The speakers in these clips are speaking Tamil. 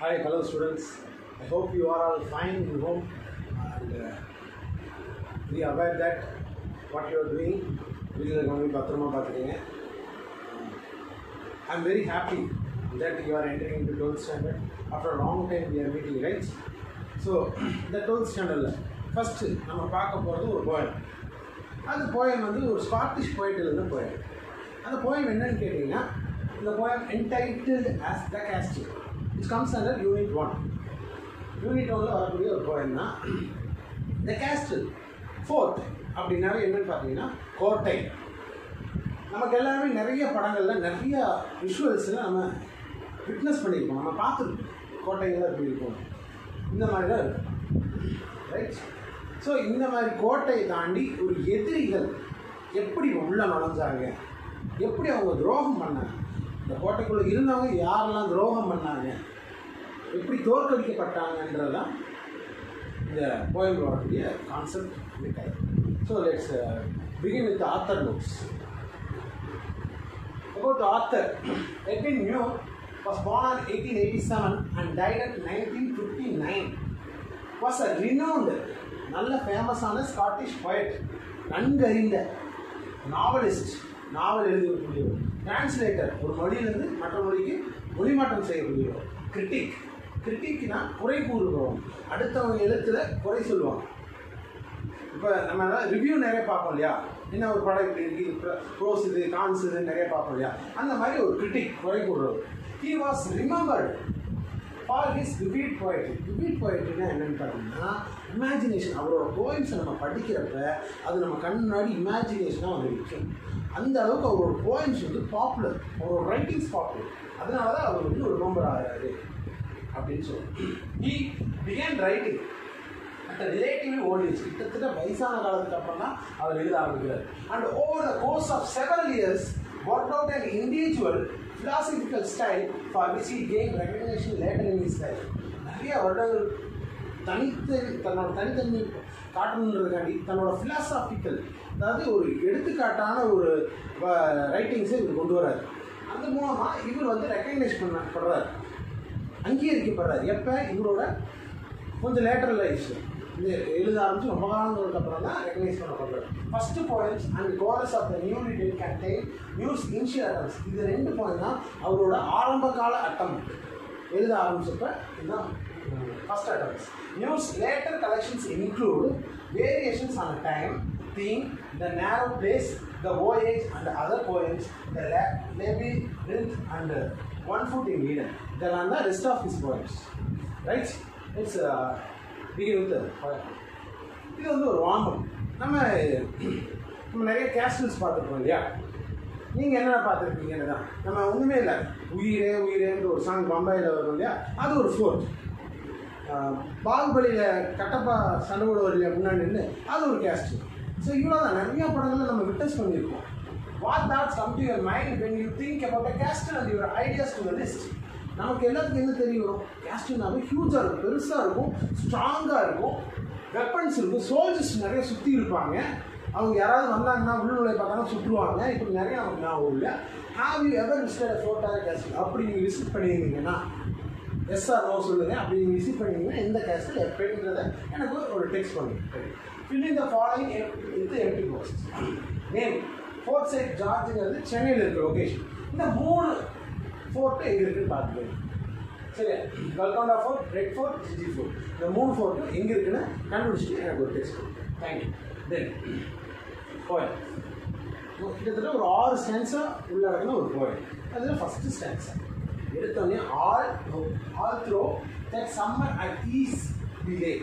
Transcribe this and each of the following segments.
Hi, hello students. I hope you are all fine in home and uh, be aware that what you are doing வீட்டில் இருக்கவங்க பத்திரமா பார்த்துக்கங்க I am very happy that you are entering into 12th standard after a long time we are meeting right so இந்த 12th ஸ்டாண்டர்டில் ஃபஸ்ட்டு நம்ம பார்க்க போகிறது ஒரு போயம் அந்த போயம் வந்து ஒரு ஸ்காட்டிஷ் போயிட்டு எழுதின போயம் அந்த போயம் என்னன்னு கேட்டிங்கன்னா இந்த poem entitled as the castle it comes under unit one unit ஒன்ல வரக்கூடிய ஒரு போயம் தான் த கேஸ்டில் ஃபோர்ட் அப்படின்னாவே என்னன்னு பார்த்தீங்கன்னா கோட்டை. நமக்கு எல்லாருமே நிறைய படங்களில் நிறைய விஷுவல்ஸில் நம்ம விட்னஸ் பண்ணியிருக்கோம். நம்ம பார்த்துருக்கோம். கோட்டைகள்லாம் எப்படி இருக்கும். இந்த மாதிரி தான் இருக்கும். ரைட் ஸோ இந்த மாதிரி கோட்டையை தாண்டி ஒரு எதிரிகள் எப்படி உள்ள நுழைஞ்சாங்க? எப்படி அவங்க துரோகம் பண்ணாங்க? இந்த கோட்டைக்குள்ளே இருந்தவங்க யாரெல்லாம் துரோகம் பண்ணாங்க எப்படி தோற்கடிக்கப்பட்டாங்கன்றதான் இந்த போயம் வரக்கூடிய கான்செப்ட் மிட்டாய் so let's begin with author notes About the author, Edwin Muir was born in 1887 and died at 1959. Was a renowned, நல்ல ஃபேமஸான ஸ்காட்டிஷ் poet, நன்கறிந்த நாவலிஸ்ட் நாவல் எழுதக்கூடியவர் டிரான்ஸ்லேட்டர் ஒரு மொழியிலிருந்து மற்ற மொழிக்கு மொழிமாற்றம் செய்யக்கூடியவர் கிரிட்டிக் கிரிட்டிக்னா குறை கூறுகிறோம். அடுத்தவங்க எழுத்துல குறை சொல்லுவாங்க. இப்போ நம்ம ரிவ்யூ நிறைய பார்ப்போம் இல்லையா? என்ன ஒரு படம் இப்படி இருக்கு? இது ப்ரோஸ் இது கான்ஸ் இது நிறைய பார்ப்போம் இல்லையா? அந்த மாதிரி ஒரு கிரிட்டிக் குறை கூடுறவர் he was remembered for his vivid poetry vivid போயட்ரினா என்னென்னு பார்த்தீங்கன்னா இமேஜினேஷன் அவரோட போயிம்ஸை நம்ம படிக்கிறப்ப அது நம்ம கண் முன்னாடி இமேஜினேஷனாக வந்து நிற்கும் அந்த அளவுக்கு அவரோட போயிம்ஸ் வந்து பாப்புலர் அவரோட ரைட்டிங்ஸ் பாப்புலர் அதனால தான் அவர் வந்து ஒரு நம்பர் ஆகிறாரு அப்படின்னு சொல்லி he began writing at relatively old age கிட்டத்தட்ட வயசான காலத்துக்கு அப்புறம் தான் அவர் எழுத ஆரம்பிக்கிறார். And over the course of several years worked out an individual philosophical style for which he gained recognition later in his life? நிறைய வருடங்கள் தனித்து தன்னோட தனித்தன்மை காட்டணுன்றதுக்காண்டி தன்னோட ஃபிலாசாபிக்கல் அதாவது ஒரு எடுத்துக்காட்டான ஒரு ரைட்டிங்ஸை இவர் கொண்டு வராரு அந்த மூலமாக இவர் வந்து ரெக்கக்னைஸ் பண்ணப்படுறாரு அங்கீகரிக்கப்படுறாரு. எப்போ? இவரோட கொஞ்சம் லேட்டர் லைஃப் இது எழுத ஆரம்பிச்சு ரொம்ப காலங்களுக்கு அப்புறம் தான் recognise பண்ணப்படுறது first poems and chorus of the new little contain news initial attempts இது ரெண்டு பாயிண்ட் தான் அவரோட ஆரம்ப கால அட்டம். எழுத ஆரம்பிச்சப்ப இதுதான். First attempts news later collections include variations on time theme the narrow place the voyage and other poems the labyrinth and one foot in Eden இதெல்லாம் தான் rest of his poems right it's இது வந்து ஒரு வாம்பம் நம்ம நம்ம நிறைய கேஸ்டல்ஸ் பார்த்துருப்போம் இல்லையா? நீங்கள் என்னென்ன பார்த்துருப்பீங்கன்னு தான். நம்ம ஒன்றுமே இல்லை. உயிரே உயிரேன்ற ஒரு சாங் பம்பாயில் வரும் இல்லையா? அது ஒரு ஃபோர்ட் பாகுபலியில் கட்டப்பா சண்டை போடுவார் முன்னாடி நின்று அது ஒரு கேஸ்ட் ஸோ இவ்வளோ தான் நிறைய படங்களில் நம்ம விட்னஸ் பண்ணியிருக்கோம். What thoughts come to your mind when you think about a castle and your ideas to the list நமக்கு எல்லாத்துக்கும் என்ன தெரியும் கேஸ்டினாவே ஹியூஜாக இருக்கும் பெருசாக இருக்கும் ஸ்ட்ராங்காக இருக்கும். வெப்பன்ஸ் இருக்கும் சோல்ஜர்ஸ் நிறைய சுற்றி இருப்பாங்க. அவங்க யாராவது வந்தாங்கன்னா உள்நுழை பார்த்தாங்கன்னா சுற்றுவாங்க. இப்படி நிறைய நமக்கு ஞாபகம் இல்லை. Have you ever visit photo castle அப்படி நீங்கள் விசிட் பண்ணியிருந்தீங்கன்னா எஸ் ஆர் நோ சொல்லுங்கள் அப்படி நீங்கள் விசிட் பண்ணிங்கன்னா எந்த கேஸ்டில் எப்படின்றத எனக்கு ஒரு டெக்ஸ்ட் பண்ணுங்க. Filling the following with empty post name fort saint ஜார்ஜுங்கிறது சென்னையில் இருக்கிற லொக்கேஷன் இந்த மூணு ஃபோர்ட்டு எங்கே இருக்குன்னு பார்த்துக்கோங்க சரி கல்கண்டா ஃபோர்ட் ரெட் ஃபோர்ட் சிஜி ஃபோர்ட் இந்த மூணு ஃபோர்ட்டும் எங்கே இருக்குன்னு கண்டுபிடிச்சிட்டு எனக்கு ஒரு டெஸ்ட் கொடுங்க. தேங்க்யூ தென் கோயில் கிட்டத்தட்ட ஒரு ஆறு ஸ்டான்ஸாக உள்ளடங்கின ஒரு கோயில் அதில் ஃபஸ்ட்டு ஸ்டான்ஸா எடுத்தோடனே all all through that summer at ease delay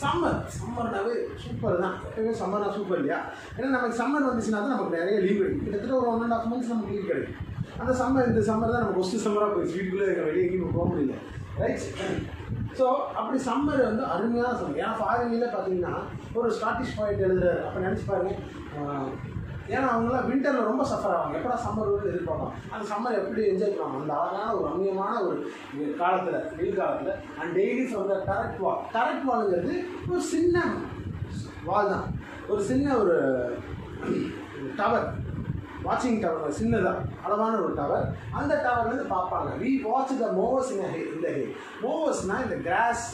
summer சம்மர்னாவே super தான். எப்பயுமே சம்மர்னா சூப்பர் இல்லையா? ஏன்னா நமக்கு சம்மர் வந்துச்சுன்னா தான் நமக்கு நிறைய லீவ் கிடைக்கும். கிட்டத்தட்ட ஒரு ஒன் அண்ட் ஆஃப் மந்த்ஸ் நமக்கு லீவ் கிடைக்கும். அந்த சம்மர் இந்த சம்மர் தான் நமக்கு ஃபஸ்ட்டு சம்மராக போயிடுச்சு வீட்டுக்குள்ளே வெளியே எங்கேயும் போக முடியல. ரைட் ஸோ அப்படி சம்மர் வந்து அருமையான சம்மர் ஏன்னா ஃபாரினில் பார்த்தீங்கன்னா ஒரு ஸ்காட்டிஷ் பாயிண்ட் எழுதுறாரு. அப்போ நினச்சி பாருங்க. ஏன்னா அவங்களாம் வின்டரில் ரொம்ப சஃபர் ஆவாங்க. எப்படா சம்மர் வந்து எதிர்பார்ப்பாங்க. அந்த சம்மர் எப்படி என்ஜாய் பண்ணுவாங்க? அந்த அழகான ஒரு ரம்மியமான ஒரு காலத்தில் வெயில் காலத்தில் and daily from the correct wall correct வாலுங்கிறது ஒரு சின்ன வால் தான். ஒரு சின்ன ஒரு டவர் வாட்சிங் டவர் சின்னதாக அளவான ஒரு டவர் அந்த டவர்லேருந்து பார்ப்பாங்க. வி வாட்ச் த மோவஸ் இன் ஹே இந்த ஹே மோவஸ்னால் இந்த கிராஸ்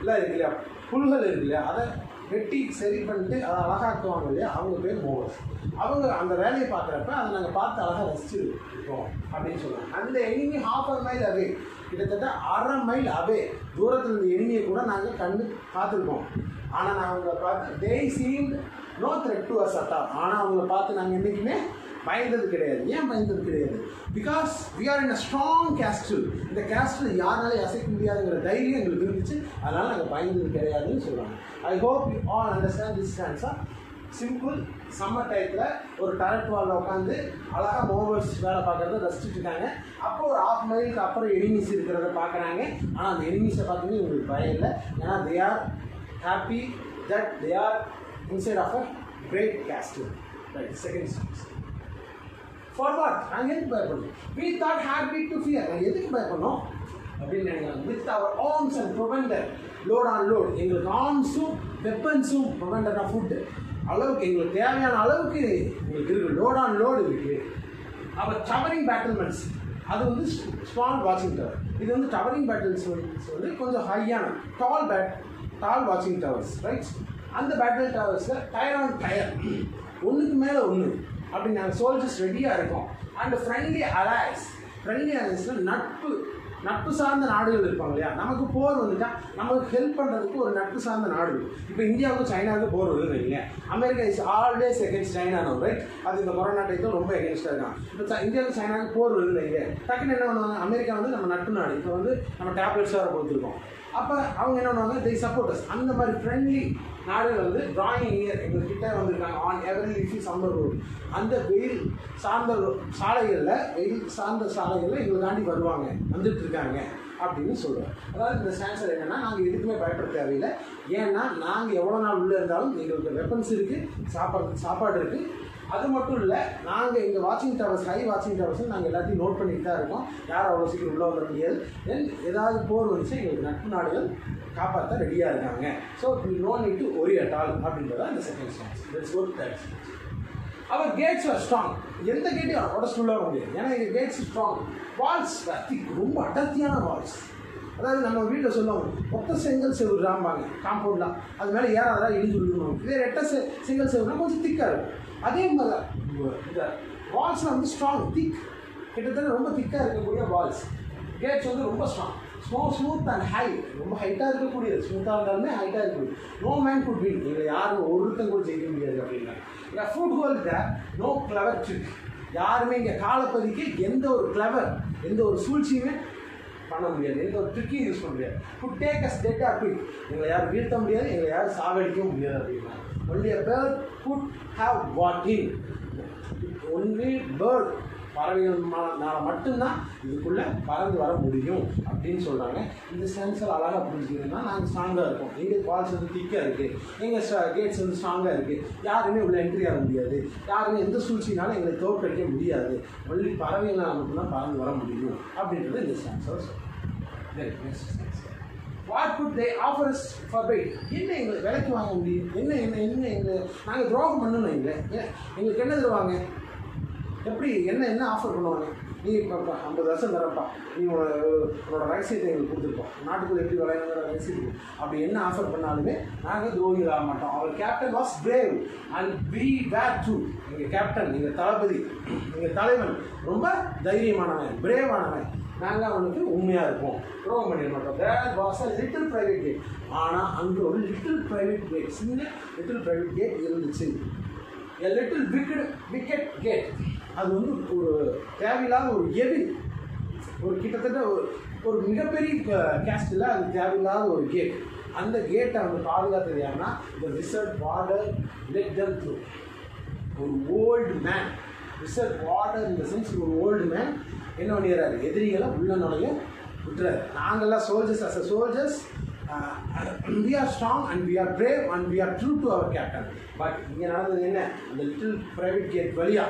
இல்லை இருக்கு இல்லையா? புல்கள் இருக்கு இல்லையா? அதை வெட்டி சரி பண்ணிட்டு அதை அழகாக்குவாங்க இல்லையா? அவங்க பேர் மூவர்ஸ் அவங்க அந்த வேலையை பார்க்குறப்ப அதை நாங்கள் பார்த்து அழகாக ரசிச்சுருக்கோம் அப்படின்னு சொல்லுவாங்க அந்த enemy half a mile away கிட்டத்தட்ட அரை மைல் அவே தூரத்தில் இருந்த எனிமியை கூட நாங்கள் கண்டு பார்த்துருக்கோம். ஆனால் நான் அவங்கள பார்த்து they seen no threat to us at all ஆனால் அவங்கள பார்த்து நாங்கள் என்றைக்குமே பயந்தது கிடையாது. ஏன் பயந்தது கிடையாது? Because we are in a strong castle இந்த கேஸ்டில் யாராலையும் அசைக்க முடியாதுங்கிற தைரியம் எங்களுக்கு இருந்துச்சு. அதனால் நாங்கள் பயந்தது கிடையாதுன்னு சொல்கிறாங்க I hope you all understand this answer simple summer டயத்தில் ஒரு டரட் வாலில் உட்காந்து அழகாக மோவர்ஸ் வேலை பார்க்குறத ரசிச்சுட்டு இருக்காங்க. அப்போ ஒரு ஆஃப் மைலுக்கு அப்புறம் எனிமிஸ் இருக்கிறத பார்க்குறாங்க. ஆனால் அந்த எனிமிஸை பார்த்தீங்கன்னா இவங்களுக்கு பயம் இல்லை. ஏன்னா they are happy that they are inside of a great castle right second stage for what நாங்கள் எதுக்கு பயப்படணும். We thought happy to fear நாங்கள் எதுக்கு பயப்படணும்? அப்படின்னு with our arms and provender load on load எங்களுக்கு ஆர்ம்ஸும் வெப்பன்ஸும் ப்ரொவெண்டர் ஆஃப் ஃபுட்டு அளவுக்கு எங்களுக்கு தேவையான அளவுக்கு எங்களுக்கு இருக்குது லோட் ஆன் லோடு இருக்குது அப்போ டவரிங் பேட்டில்மெண்ட்ஸ் அது வந்து ஸ்மால் வாட்சிங் டவர் இது வந்து டவரிங் பேட்டில்ஸ் வந்து கொஞ்சம் ஹையான டால் பேட் டால் வாட்சிங் டவர்ஸ் ரைட் அந்த பேட்டில் டவர்ஸில் டயர் ஆன் டயர் ஒன்றுக்கு மேலே ஒன்று அப்படி நாங்கள் சோல்ஜர்ஸ் ரெடியாக இருக்கோம். அண்ட் ஃப்ரெண்ட்லி அலைஸ் ஃப்ரெண்ட்லி அலைஸில் நட்பு நட்பு சார்ந்த நாடுகள் இருப்பாங்க இல்லையா? நமக்கு போர் வந்துட்டா நமக்கு ஹெல்ப் பண்ணுறதுக்கு ஒரு நட்பு சார்ந்த நாடுகள் இப்போ இந்தியாவுக்கும் சைனாவுக்கும் போர் வருதுன்னு வைங்க America is always against China no right அது இந்த கொரோனா டைத்தில் ரொம்ப எகென்ஸ்டாக இருக்கான் இப்போ ச- இந்தியாவுக்கு சைனாவுக்கு போர் வருதுன்னு வைங்க டக்குன்னு என்ன பண்ணுவாங்க? அமெரிக்கா வந்து நம்ம நட்பு நாடு. இப்போ வந்து நம்ம டேப்லெட்ஸ் வேறு கொடுத்துருக்கோம். அப்போ அவங்க என்ன பண்ணுவாங்க? தி சப்போர்ட்டர்ஸ் அந்த மாதிரி ஃப்ரெண்ட்லி நாடுகள் வந்து டிராயிங் இயர் எங்ககிட்ட வந்திருக்காங்க. On every leafy summer road அந்த வெயில் சார்ந்த சாலைகளில் வெயில் சார்ந்த சாலைகளில் எங்களை தாண்டி வருவாங்க. வந்துட்டு இருக்காங்க அப்படின்னு சொல்கிறோம் அதாவது இந்த சான்சர் என்னென்னா நாங்கள் எதுக்குமே பயப்பட தேவையில்லை. ஏன்னா நாங்கள் எவ்வளோ நாள் உள்ளே இருந்தாலும் எங்களுக்கு வெப்பன்ஸ் இருக்குது சாப்பாடு சாப்பாடு இருக்குது அது மட்டும் இல்லை நாங்கள் எங்கள் வாட்சிங் டவர்ஸ் ஹை வாட்சிங் டவர்ஸ் நாங்கள் எல்லாத்தையும் நோட் பண்ணிட்டு தான் இருக்கோம். யார் அவ்வளோ சீக்கிரம் உள்ளே வர முடியாது. தென் ஏதாவது போர் வந்துச்சு எங்களுக்கு நட்பு நாடுகள் காப்பாற்ற ரெடியாக இருக்காங்க. So we no need to worry at all அப்படின்றத இந்த second stance let's go third our gates are strong எந்த கேட்டையும் உடச்சு உள்ள வர முடியாது. ஏன்னா எங்கள் கேட்ஸ் ஸ்ட்ராங் வால்ஸ் திக் ரொம்ப அடர்த்தியான வால்ஸ் அதாவது நம்ம வீட்டில் சொல்லுவோம் ஒத்த செங்கல் செவுரு ராம்பாங்க காம்பவுண்ட்லாம் அது மேலே ஏறாதான் இடிஞ்சு விழுந்துருவாங்க இதே ரெட்ட செ செங்கல் செவுருனா கொஞ்சம் திக்காக இருக்கும். அதே மாதிரி தான் இந்த வால்ஸ்லாம் வந்து ஸ்ட்ராங் திக் கிட்டத்தட்ட ரொம்ப திக்காக இருக்கக்கூடிய வால்ஸ் கேட்ஸ் வந்து ரொம்ப strong so smooth and high ரொம்ப ஹைட்டாக இருக்கக்கூடியது. ஸ்மூத்தாக இருந்தாலுமே ஹைட்டாக இருக்கக்கூடியது. நோ மேன் குட் வின் இங்கே யாரும் ஒருத்தன் கூட ஜெயிக்க முடியாது அப்படின்னா. இங்கே foothold no clever trick யாருமே இங்கே காலப்பதிக்கு எந்த ஒரு கிளவர் எந்த ஒரு சூழ்ச்சியுமே பண்ண முடியாது. எந்த ஒரு ட்ரிக்கையும் யூஸ் பண்ண முடியாது. Could take us dead or quick எங்களை யாரும் வீழ்த்த முடியாது. எங்களை யாரும் சாகடிக்கவும் முடியாது அப்படின்னா. Only a bird could have what in. Only bird பறவைகள்னால மட்டும்தான் இதுக்குள்ளே பறந்து வர முடியும் அப்படின்னு சொல்கிறாங்க இந்த சென்சர் அழகாக புரிஞ்சுக்கிறதுனா நாங்கள் ஸ்ட்ராங்காக இருக்கோம் எங்கள் வால்ஸ் வந்து திக்காக இருக்குது எங்கள் கேட்ஸ் வந்து ஸ்ட்ராங்காக இருக்குது யாருமே உள்ள என்ட்ரி ஆக முடியாது. யாருமே எந்த சூழ்ச்சினாலும் எங்களை தோற்கடிக்க முடியாது. ஒன்லி பறவைகளால் மட்டும்தான் பறந்து வர முடியும் அப்படின்றது இந்த சென்சர் சொல்கிறோம் what could they offers for byte என்ன எங்களுக்கு விலைக்கு வாங்க முடியும்? என்ன என்ன என்ன எங்களை நாங்கள் துரோகம் பண்ணணும் எங்களை ஏன்? எங்களுக்கு என்ன தருவாங்க? எப்படி என்ன என்ன ஆஃபர் பண்ணுவாங்க? நீ இப்போ இப்போ ஐம்பது வருஷம் தரப்பா. நீ உன்னோட உன்னோட ரகசியத்தை எங்களுக்கு கொடுத்துருப்போம் நாட்டுக்குள்ள எப்படி விளையாடுங்கிற ரகசியத்துக்கு அப்படி என்ன ஆஃபர் பண்ணாலுமே நாங்கள் துரோகிகள் ஆக மாட்டோம். Our captain was brave and be were true எங்கள் கேப்டன் எங்கள் தளபதி எங்கள் தலைவன் ரொம்ப தைரியமானவன் பிரேவானவன் நாங்கள் அவனுக்கு உண்மையாக இருப்போம். துரோகம் பண்ணிட மாட்டோம். There was a little private gate ஆனால் அங்கே ஒரு லிட்டில் ப்ரைவேட் கேட் சின்ன லிட்டில் ப்ரைவேட் கேட் இருந்துச்சு. A little wicket wicket gate அது வந்து ஒரு தேவையில்லாத ஒரு எது ஒரு கிட்டத்தட்ட ஒரு ஒரு மிகப்பெரிய கேஸ்டில் அது தேவையில்லாத ஒரு கேட் அந்த கேட்டை வந்து பாதுகாத்தது யாருன்னா இந்த Richard warder let them through ஒரு ஓல்டு மேன் ரிசர்ட் வார்டர் இந்த சென்ஸ் ஒரு ஓல்டு மேன் என்ன பண்ணிடுறாரு? எதிரிகளை உள்ள நுழைய விட்டுறாரு. நாங்கள்லாம் soldiers as a soldiers we are strong and we are brave and we are true to our captain but இங்கே நடந்தது என்ன? அந்த லிட்டில் ப்ரைவேட் கேட் வழியா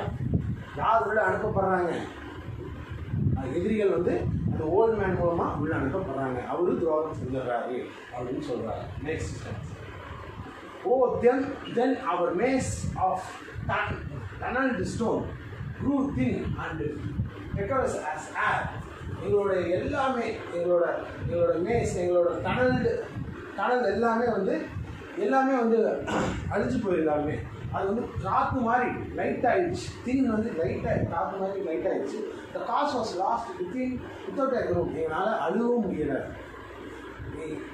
யார் உள்ள அனுப்பப்படுறாங்க? எதிரிகள் வந்து அந்த ஓல்டு மேன் மூலமாக உள்ள அனுப்பப்படுறாங்க. அவரு துரோகம் செஞ்சிடறாரு அப்படின்னு சொல்கிறாரு next oh then then our maze of tunnel stone brew thing and echoes as air. எங்களோட எல்லாமே எங்களோட எங்களோட மேஸ் எங்களோட டனல்டு டனல் எல்லாமே வந்து எல்லாமே வந்து அழிஞ்சு போயிருந்தாலுமே அது வந்து காற்று மாதிரி லைட் ஆயிடுச்சு. தீன் வந்து லைட்டாக காற்று மாதிரி லைட் ஆயிடுச்சு. The cause was lost within without a எங்களால் அழுகவும் முடியலை.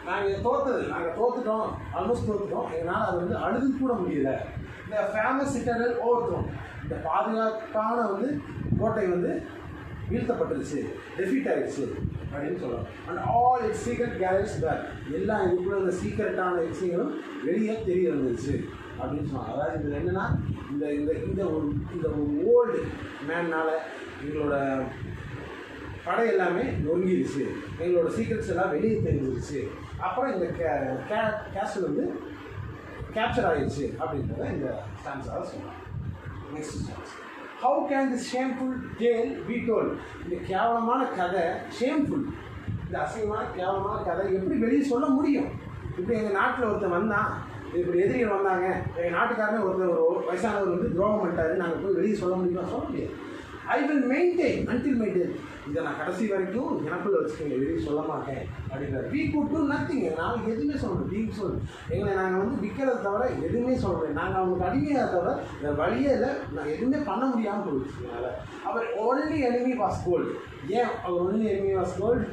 நாங்கள் தோத்தது நாங்கள் தோத்துட்டோம் ஆல்மோஸ்ட் தோத்துட்டோம். எங்களால் அது வந்து அழுது கூட முடியல. இந்த ஃபேமஸ் சிட்டரல் ஓவர்த்தோம் இந்த பாதுகாப்பான வந்து கோட்டை வந்து வீழ்த்தப்பட்டுருச்சு டெஃபீட் ஆயிடுச்சு. அப்படின்னு சொல்கிறோம் and all it secret galleries back எல்லா இதுக்குள்ள இந்த சீக்ரெட்டான விஷயங்களும் வெளியே தெரிய வந்துச்சு அப்படின்னு சொன்னாங்க. அதாவது இதில் என்னென்னா இந்த இந்த இந்த ஒரு இந்த ஒரு ஓல்டு மேனால் எங்களோட படை எல்லாமே நொறுங்கிருச்சு. எங்களோட சீக்ரெட்ஸ் எல்லாம் வெளியே தெரிஞ்சிருச்சு. அப்புறம் இந்த கே கே கேஸ்டில் வந்து கேப்சர் ஆகிடுச்சு அப்படின்றத இந்த ஸ்டான்ஸாக சொன்னாங்க. Next stance how can the shameful tale be told இந்த கேவலமான கதை ஷேம்ஃபுல் இந்த அசிங்கமான கேவலமான கதை எப்படி வெளியே சொல்ல முடியும்? இப்படி எங்கள் நாட்டில் ஒருத்தன் வந்தான். இப்படி எதிரிகள் வந்தாங்க. எங்கள் நாட்டுக்காரனே ஒருத்தர் ஒரு வயசானவர் வந்து துரோகம் பண்ணிட்டாரு. நாங்கள் போய் வெளியே சொல்ல முடியுமா? சொல்ல முடியாது. I will maintain until my death இதை நான் கடைசி வரைக்கும் எனக்குள்ள வச்சுக்கோங்க வெளியே சொல்ல மாட்டேன் அப்படின்றார். வீ குட் டூ நத்திங் நாங்கள் எதுவுமே சொல்கிறேன் வீ சொல் எங்களை நாங்கள் வந்து விற்கிறத தவிர எதுவுமே சொல்கிறேன் நாங்கள் அவங்களுக்கு அடிமையாக தவிர இந்த வழியே இல்லை. நான் எதுவுமே பண்ண முடியாமல் போயிடுச்சு என்னால் our only enemy was gold ஏன் our only enemy was gold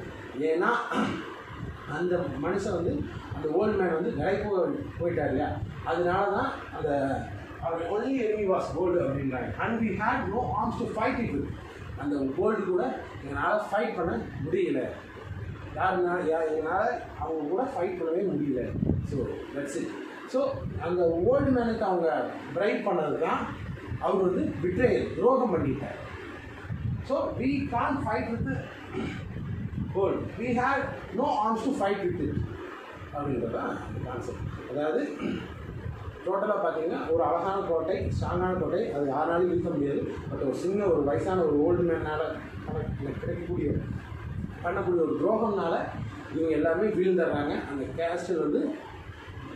ஏன்னா அந்த மனுஷன் வந்து அந்த ஓல்டு மேன் வந்து நிலை போயிட்டார் இல்லையா? அதனால தான் அந்த our only enemy was gold அப்படின்றாங்க and we had no arms to fight it அந்த கோல்டு கூட எங்களால் ஃபைட் பண்ண முடியல. யாருனால யா என்னால் அவங்க கூட ஃபைட் பண்ணவே முடியல. ஸோ தட்ஸ் இட் ஸோ அந்த ஓல்டு மேனுக்கு அவங்க பிரைட் பண்ணது தான் அவர் வந்து விட்ரே துரோகம் பண்ணிட்டார். So we can't fight with gold we have no arms to fight with it அப்படின்றது தான் அந்த கான்செப்ட் அதாவது டோட்டலாக பார்த்தீங்கன்னா ஒரு அழகான கோட்டை ஸ்ட்ராங்கான கோட்டை. அது யாராலையும் வீழ்த்த முடியாது. பட் ஒரு சின்ன ஒரு வயசான ஒரு ஓல்டு மேனால் கிடைக்கக்கூடிய பண்ணக்கூடிய ஒரு துரோகம்னால இவங்க எல்லாமே வீழ்ந்துடுறாங்க. அந்த கேஸ்டில் வந்து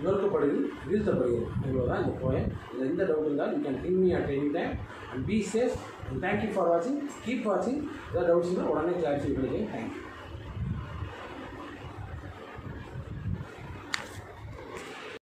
நொறுக்கப்படுது வீழ்த்தப்படுகிறது. இவ்வளோதான் இந்த போயம் இதில் எந்த டவுட் இருந்தாலும் you can think me at any time and be safe and thank you for வாட்சிங் கீப் வாட்சிங் ஏதாவது டவுட்ஸ் இருந்தால் உடனே கிளாரிஃபை பண்ணிக்கிறேன். தேங்க்யூ